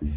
Well,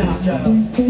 No.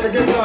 about to get down.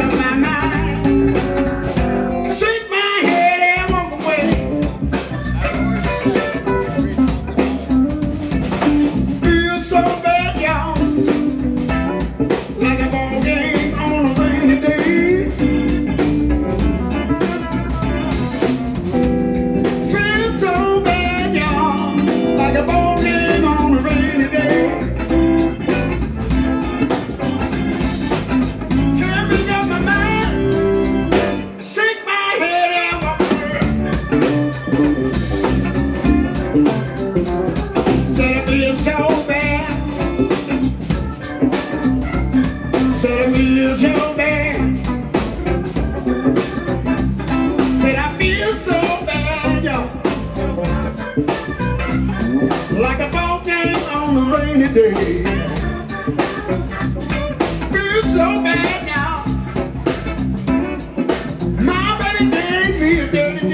your mama. feel so bad. Said I feel so bad, y'all. Like a ball game on a rainy day. So bad, y'all. My baby gave me a dirty